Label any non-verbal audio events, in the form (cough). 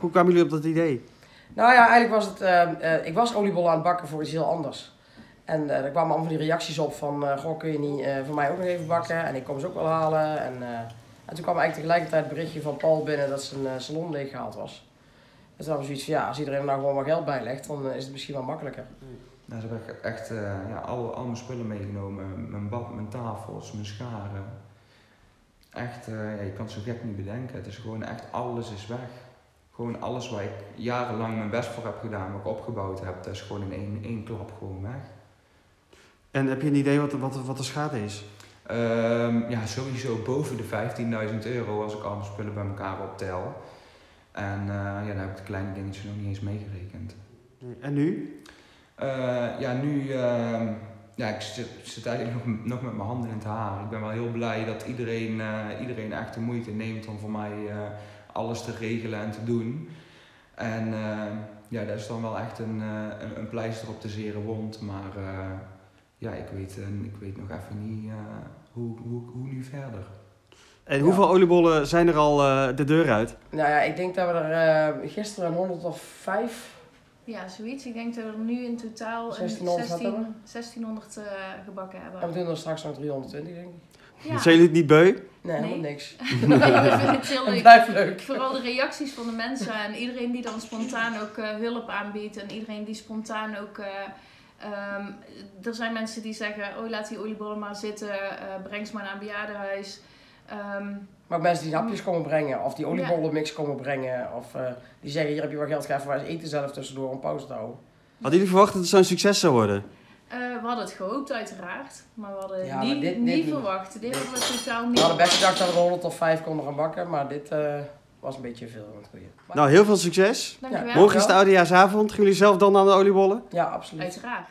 Hoe kwamen jullie op dat idee? Nou ja, eigenlijk was het... eh, eh, ik was oliebollen aan het bakken voor iets heel anders. En eh er kwamen allemaal van die reacties op van... eh, goh, kun je niet eh, voor mij ook nog even bakken? En ik kom ze ook wel halen. En, eh, en toen kwam eigenlijk tegelijkertijd het berichtje van Paul binnen dat zijn salon leeggehaald was. En toen hadden we zoiets van, ja, als iedereen er nou gewoon wat geld bij legt, dan is het misschien wel makkelijker. Nou, ze hebben echt eh, ja, al, al mijn spullen meegenomen. Mijn bad, mijn tafels, mijn scharen. Echt, eh, ja, je kan het zo gek niet bedenken. Het is gewoon echt, alles is weg. Gewoon alles waar ik jarenlang mijn best voor heb gedaan, wat ik opgebouwd heb, dat is gewoon in één, één klap gewoon weg. En heb je een idee wat, wat, wat de schade is? Ehm, ja, sowieso boven de 15.000 euro als ik alle spullen bij elkaar optel. En eh, ja, daar heb ik de kleine dingetjes nog niet eens meegerekend. En nu? Eh, ja, nu ehm, ja, ik zit, zit eigenlijk nog, nog met mijn handen in het haar. Ik ben wel heel blij dat iedereen, eh, iedereen echt de moeite neemt om voor mij alles te regelen en te doen. En eh, ja, dat is dan wel echt een, eh, een, een pleister op de zere wond. Maar eh, ja, ik weet, ik weet nog even niet eh, hoe, hoe, hoe nu verder. En hoeveel oliebollen zijn er al eh, de deur uit? Nou ja, ik denk dat we er eh, gisteren een 100 of 5 Ja, zoiets. Ik denk dat we er nu in totaal een 1600 16, hebben 1600 eh, gebakken hebben. en we doen er straks nog 320, denk ik. Ja. Zijn jullie het niet beu? Nee, Nee. helemaal niks. Nee, (laughs) ik vind het heel leuk. blijft leuk. Vooral de reacties van de mensen en iedereen die dan spontaan ook eh, hulp aanbiedt en iedereen die spontaan ook. eh, ehm, er zijn mensen die zeggen: Oh, laat die oliebollen maar zitten, eh, breng ze maar naar een bejaardenhuis. Ehm, Maar ook mensen die hapjes komen brengen, of die oliebollenmix komen brengen, of eh, die zeggen: Hier heb je wat geld, ga even eten zelf tussendoor om pauze te houden. Hadden jullie verwacht dat het zo'n succes zou worden? We hadden het gehoopt, uiteraard, maar we hadden Ja, maar niet, dit- dit niet verwacht. Dit hadden we totaal We niet hadden best gedacht dat we er 100 of 5 konden gaan bakken, maar dit eh, was een beetje veel. Maar- Nou, heel veel succes. Dankjewel. Morgen is de oudejaarsavond. Gaan jullie zelf dan aan de oliebollen? Ja, absoluut. Uiteraard.